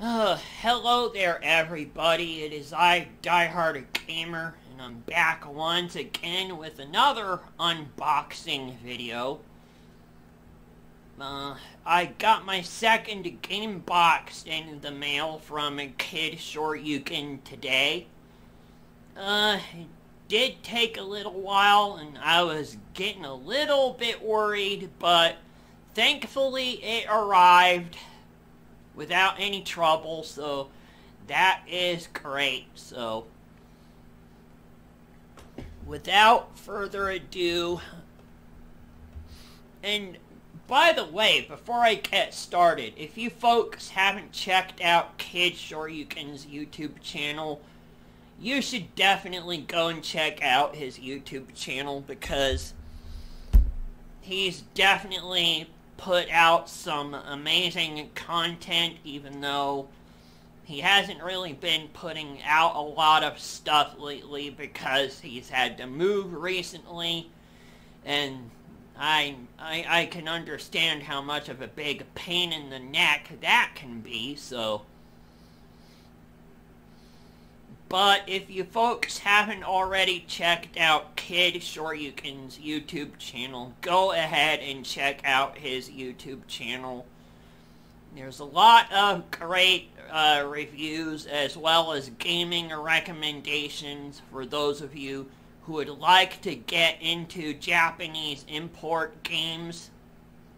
Uh, hello there everybody, it is I, Diehard Gamer, and I'm back once again with another unboxing video. Uh, I got my second game box in the mail from a Kid Shoryuken today. Uh, it did take a little while, and I was getting a little bit worried, but thankfully it arrived without any trouble, so that is great. So, without further ado, and by the way, before I get started, if you folks haven't checked out Kid Shoryuken's YouTube channel, you should definitely go and check out his YouTube channel because he's definitely put out some amazing content, even though he hasn't really been putting out a lot of stuff lately because he's had to move recently, and I, I, I can understand how much of a big pain in the neck that can be, so... But if you folks haven't already checked out Kid Shoryuken's YouTube channel, go ahead and check out his YouTube channel. There's a lot of great uh, reviews as well as gaming recommendations for those of you who would like to get into Japanese import games.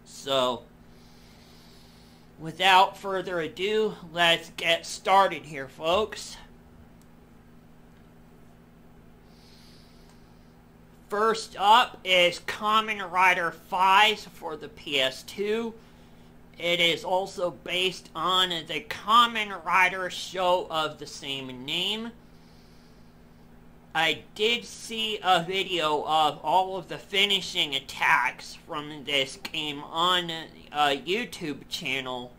So, without further ado, let's get started here, folks. First up is Kamen Rider Faiz for the PS2. It is also based on the Kamen Rider show of the same name. I did see a video of all of the finishing attacks from this game on a YouTube channel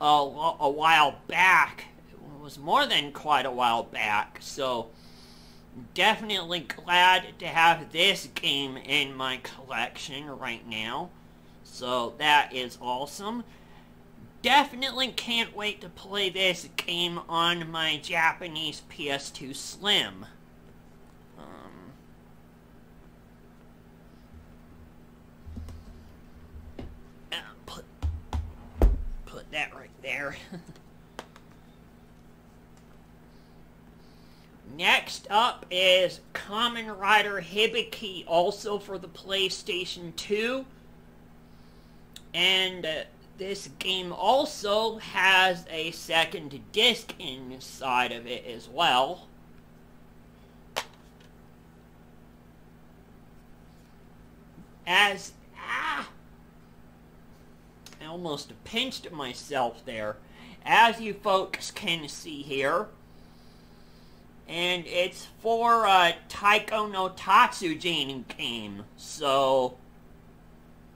a, a while back. It was more than quite a while back, so definitely glad to have this game in my collection right now. So that is awesome. Definitely can't wait to play this game on my Japanese PS2 Slim. Um, uh, put, put that right there. Next up is Kamen Rider Hibiki, also for the PlayStation 2. And uh, this game also has a second disc inside of it as well. As, ah, I almost pinched myself there. As you folks can see here, and it's for a Taiko no game. So,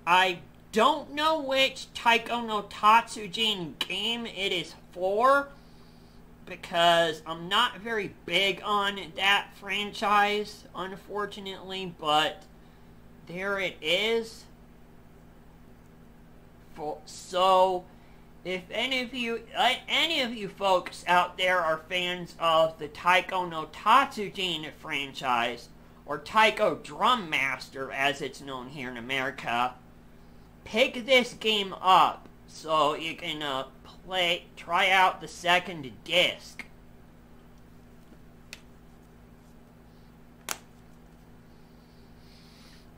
I don't know which Taiko no game it is for, because I'm not very big on that franchise, unfortunately, but there it is. For, so, if any of you, uh, any of you folks out there are fans of the Taiko no Tatsujin franchise, or Taiko Drum Master as it's known here in America, pick this game up so you can uh, play, try out the second disc.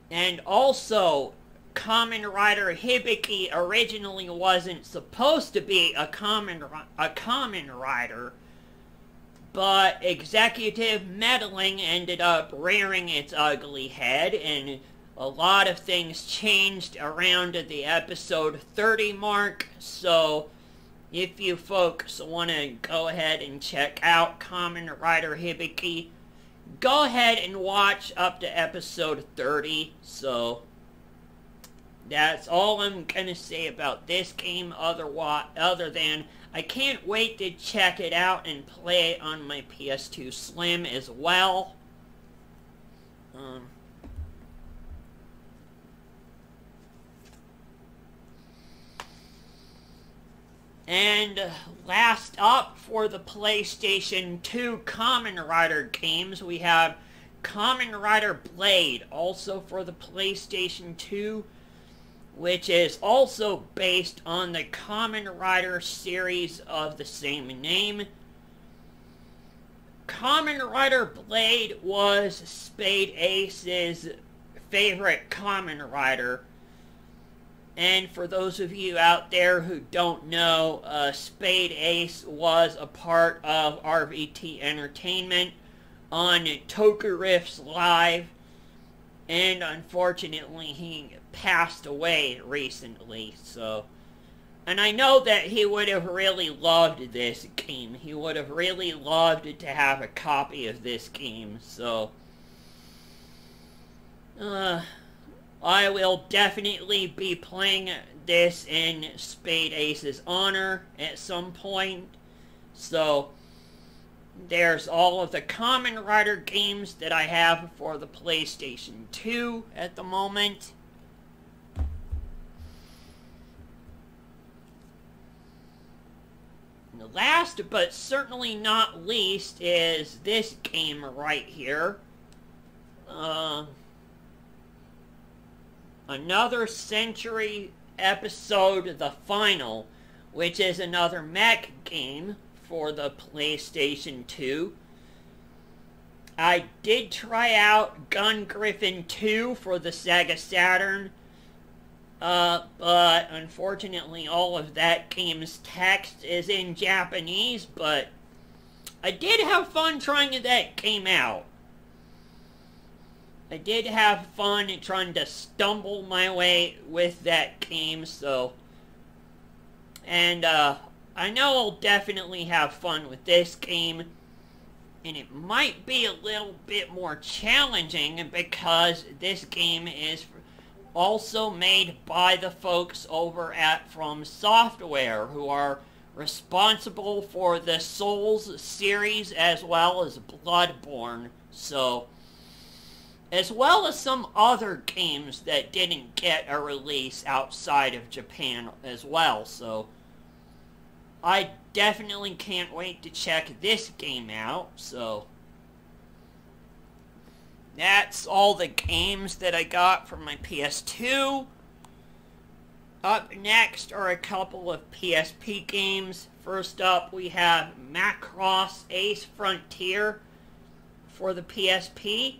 And also, Kamen Rider Hibiki originally wasn't supposed to be a common a Kamen Rider, but executive meddling ended up rearing its ugly head, and a lot of things changed around the episode 30 mark, so if you folks want to go ahead and check out Kamen Rider Hibiki, go ahead and watch up to episode 30, so that's all I'm gonna say about this game other, other than I can't wait to check it out and play it on my PS2 Slim as well. Um, And last up for the PlayStation 2 Kamen Rider games, we have Kamen Rider Blade, also for the PlayStation 2, which is also based on the Kamen Rider series of the same name. Kamen Rider Blade was Spade Ace's favorite Kamen Rider. And for those of you out there who don't know, uh, Spade Ace was a part of RVT Entertainment on Riffs Live. And unfortunately, he passed away recently, so... And I know that he would have really loved this game. He would have really loved to have a copy of this game, so... Uh, I will definitely be playing this in Spade Ace's honor at some point. So, there's all of the Kamen Rider games that I have for the PlayStation 2 at the moment. Last, but certainly not least, is this game right here. Uh, another Century episode, The Final, which is another mech game for the PlayStation 2. I did try out Gungriffon 2 for the Sega Saturn, uh, but unfortunately all of that game's text is in Japanese, but I did have fun trying that game out. I did have fun trying to stumble my way with that game, so... And, uh, I know I'll definitely have fun with this game. And it might be a little bit more challenging because this game is also made by the folks over at From Software, who are responsible for the Souls series as well as Bloodborne. So, as well as some other games that didn't get a release outside of Japan as well. So I definitely can't wait to check this game out. So that's all the games that I got from my PS2. Up next are a couple of PSP games. First up, we have Macross Ace Frontier for the PSP.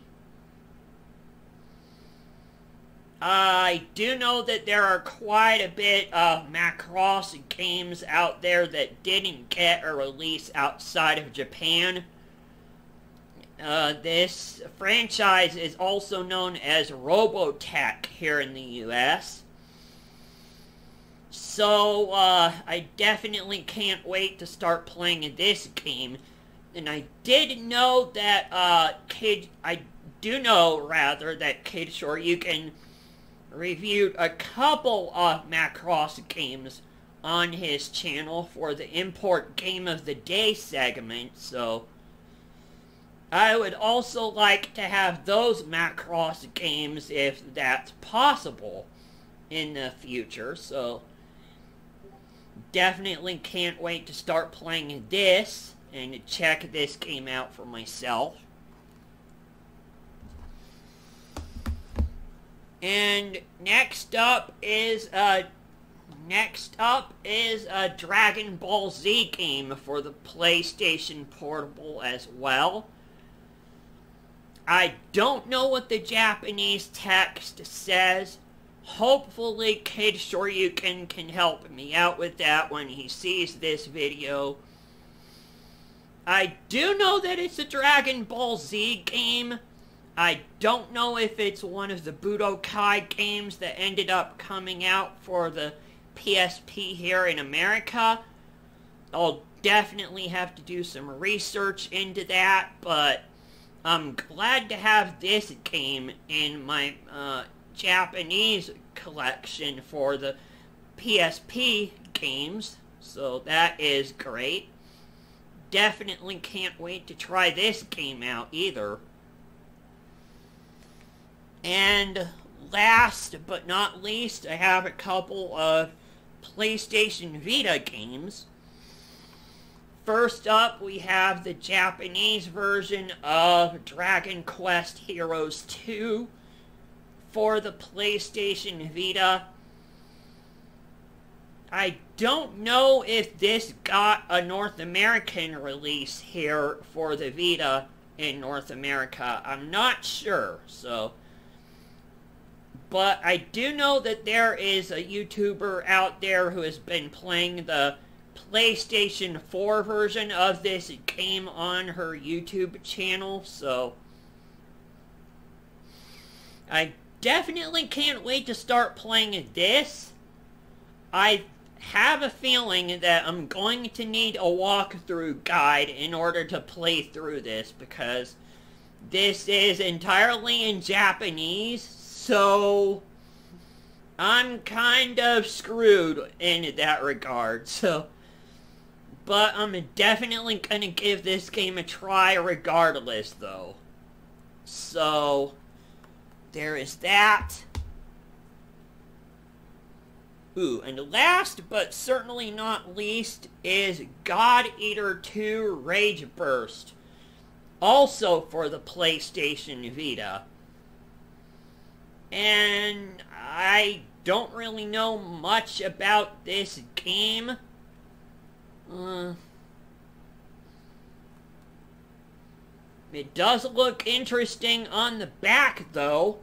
I do know that there are quite a bit of Macross games out there that didn't get a release outside of Japan. Uh, this franchise is also known as Robotech here in the US. So, uh, I definitely can't wait to start playing this game. And I did know that, uh, Kid... I do know, rather, that Kid Shoryuken reviewed a couple of Macross games on his channel for the Import Game of the Day segment, so I would also like to have those Macross games if that's possible in the future, so definitely can't wait to start playing this and check this game out for myself. And next up is uh next up is a Dragon Ball Z game for the PlayStation Portable as well. I don't know what the Japanese text says. Hopefully Kid Shoryuken can help me out with that when he sees this video. I do know that it's a Dragon Ball Z game. I don't know if it's one of the Budokai games that ended up coming out for the PSP here in America. I'll definitely have to do some research into that, but I'm glad to have this game in my uh, Japanese collection for the PSP games, so that is great. Definitely can't wait to try this game out either. And last but not least, I have a couple of PlayStation Vita games. First up, we have the Japanese version of Dragon Quest Heroes 2 for the PlayStation Vita. I don't know if this got a North American release here for the Vita in North America. I'm not sure, so. But I do know that there is a YouTuber out there who has been playing the PlayStation 4 version of this game on her YouTube channel, so. I definitely can't wait to start playing this. I have a feeling that I'm going to need a walkthrough guide in order to play through this because this is entirely in Japanese, so I'm kind of screwed in that regard. So, but I'm definitely gonna give this game a try regardless, though. So, there is that. Ooh, and last but certainly not least is God Eater 2 Rage Burst. Also for the PlayStation Vita. And I don't really know much about this game. Uh, it does look interesting on the back, though.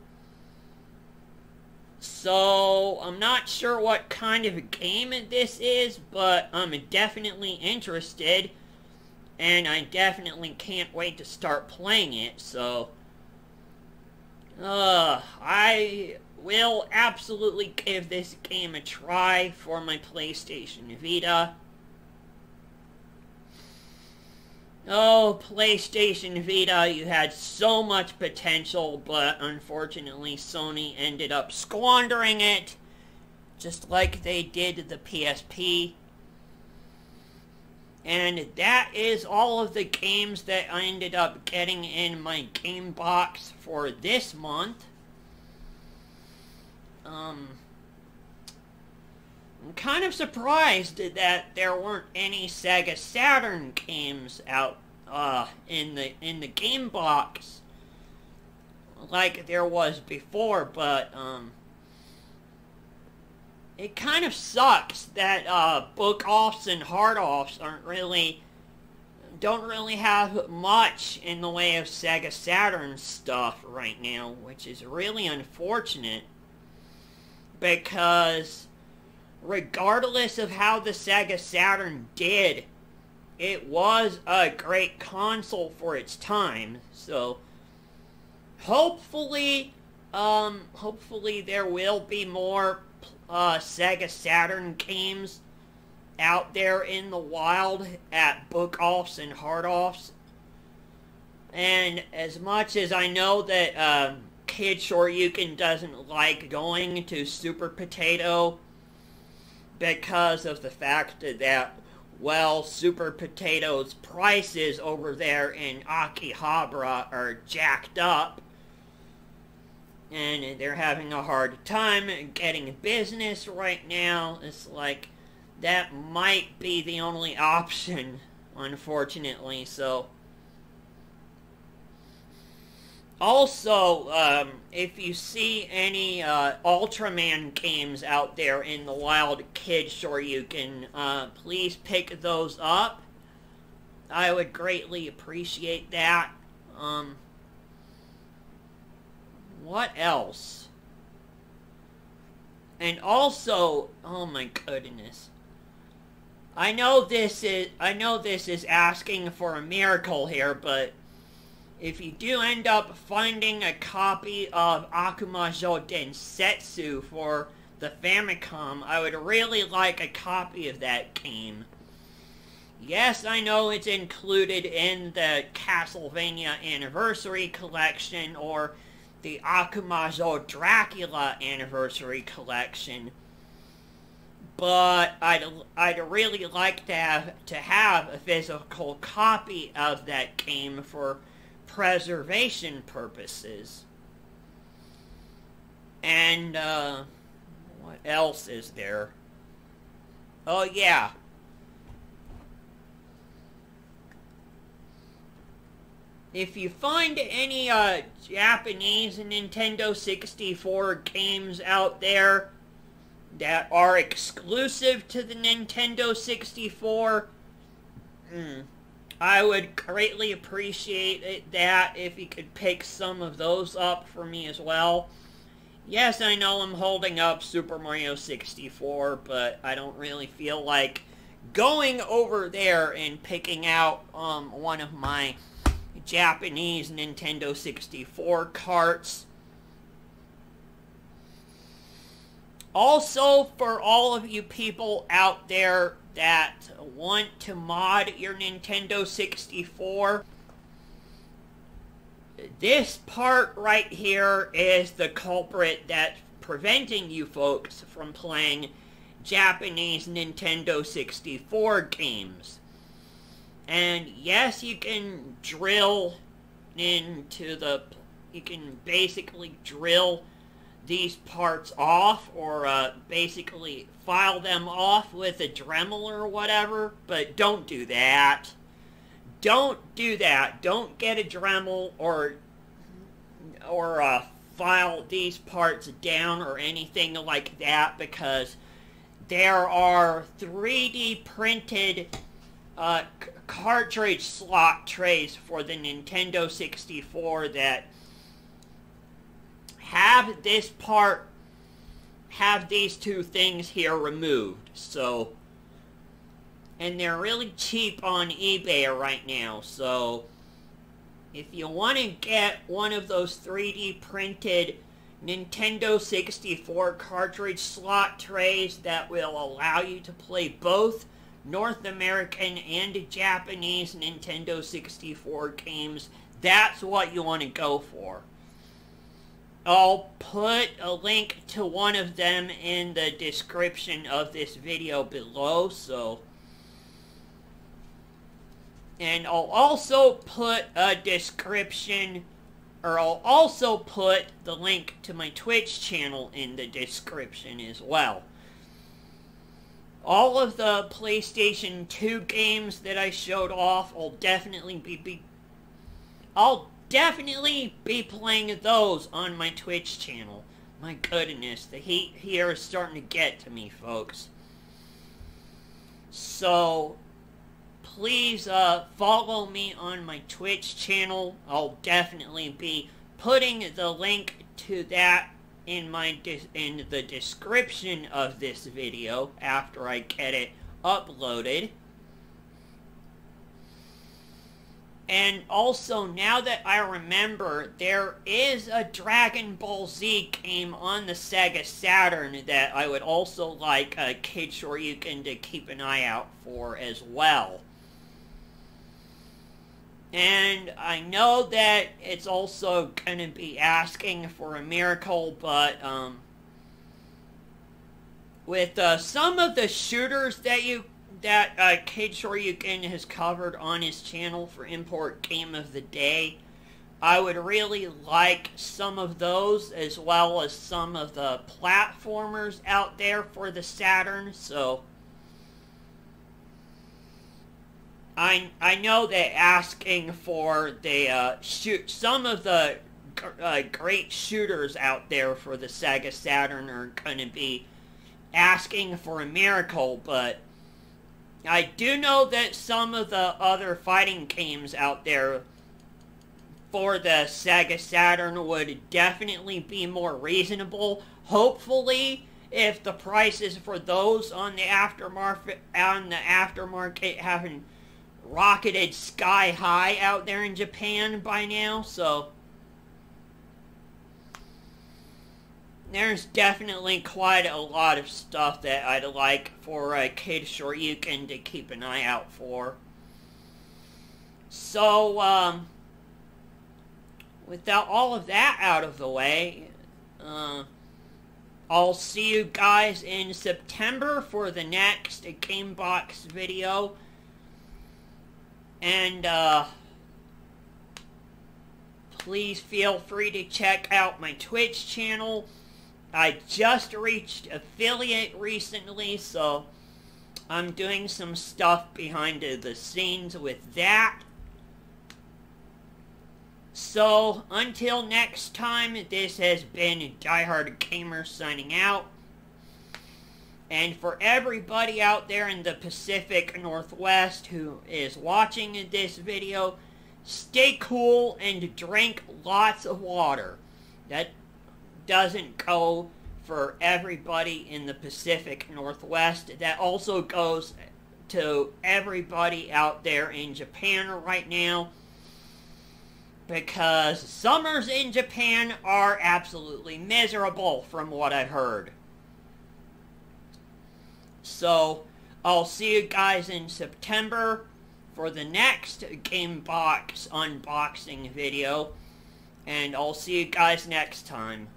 So, I'm not sure what kind of a game this is, but I'm definitely interested. And I definitely can't wait to start playing it, so... Uh, I will absolutely give this game a try for my PlayStation Vita. Oh, PlayStation Vita, you had so much potential, but unfortunately Sony ended up squandering it, just like they did the PSP. And that is all of the games that I ended up getting in my game box for this month. Um, I'm kind of surprised that there weren't any Sega Saturn games out uh, in the in the game box like there was before, but um, it kind of sucks that uh, book offs and hard offs aren't really don't really have much in the way of Sega Saturn stuff right now, which is really unfortunate because regardless of how the Sega Saturn did, it was a great console for its time. So hopefully, um, hopefully there will be more uh, Sega Saturn games out there in the wild at book offs and hard offs. And as much as I know that uh, Kid Shoryuken doesn't like going to Super Potato because of the fact that, well, Super Potato's prices over there in Akihabara are jacked up. And they're having a hard time getting business right now. It's like, that might be the only option, unfortunately, so... Also, um, if you see any uh, Ultraman games out there in the wild, kids, Kid Shoryuken uh, please pick those up. I would greatly appreciate that. Um, what else? And also, oh my goodness. I know this is I know this is asking for a miracle here, but if you do end up finding a copy of Akumajo Densetsu for the Famicom, I would really like a copy of that game. Yes, I know it's included in the Castlevania Anniversary Collection or the Akumajo Dracula Anniversary Collection, but I'd, I'd really like to have, to have a physical copy of that game for preservation purposes. And, uh, what else is there? Oh, yeah. If you find any uh, Japanese Nintendo 64 games out there that are exclusive to the Nintendo 64, mm, I would greatly appreciate it, that if you could pick some of those up for me as well. Yes, I know I'm holding up Super Mario 64, but I don't really feel like going over there and picking out um, one of my Japanese Nintendo 64 carts. Also, for all of you people out there that want to mod your Nintendo 64, this part right here is the culprit that's preventing you folks from playing Japanese Nintendo 64 games. And yes, you can drill into the, you can basically drill these parts off or uh, basically file them off with a Dremel or whatever, but don't do that. Don't do that. Don't get a Dremel or or uh, file these parts down or anything like that because there are 3D printed uh, cartridge slot trays for the Nintendo 64 that have this part, have these two things here removed. So, and they're really cheap on eBay right now. So, if you want to get one of those 3D printed Nintendo 64 cartridge slot trays that will allow you to play both North American and Japanese Nintendo 64 games. That's what you want to go for. I'll put a link to one of them in the description of this video below, so... And I'll also put a description, or I'll also put the link to my Twitch channel in the description as well. All of the PlayStation 2 games that I showed off I'll definitely be, be I'll definitely be playing those on my Twitch channel. My goodness, the heat here is starting to get to me, folks. So, please uh, follow me on my Twitch channel. I'll definitely be putting the link to that in my in the description of this video after I get it uploaded. And also, now that I remember, there is a Dragon Ball Z game on the Sega Saturn that I would also like a Kid Shoryuken to keep an eye out for as well. And I know that it's also going to be asking for a miracle, but um, with uh, some of the shooters that you that uh, Kid Shoryuken has covered on his channel for Import Game of the Day, I would really like some of those as well as some of the platformers out there for the Saturn. So I I know that asking for the uh, shoot some of the uh, great shooters out there for the Sega Saturn are going to be asking for a miracle, but I do know that some of the other fighting games out there for the Sega Saturn would definitely be more reasonable. Hopefully, if the prices for those on the aftermarket on the aftermarket haven't rocketed sky high out there in Japan by now, so there's definitely quite a lot of stuff that I'd like for a Kid Shoryuken to keep an eye out for. So, um, without all of that out of the way, uh, I'll see you guys in September for the next Gamebox video. And, uh, please feel free to check out my Twitch channel. I just reached affiliate recently, so I'm doing some stuff behind the scenes with that. So, until next time, this has been Diehard Gamer signing out. And for everybody out there in the Pacific Northwest who is watching this video, stay cool and drink lots of water. That doesn't go for everybody in the Pacific Northwest. That also goes to everybody out there in Japan right now because summers in Japan are absolutely miserable from what I've heard. So, I'll see you guys in September for the next Gamebox unboxing video. And I'll see you guys next time.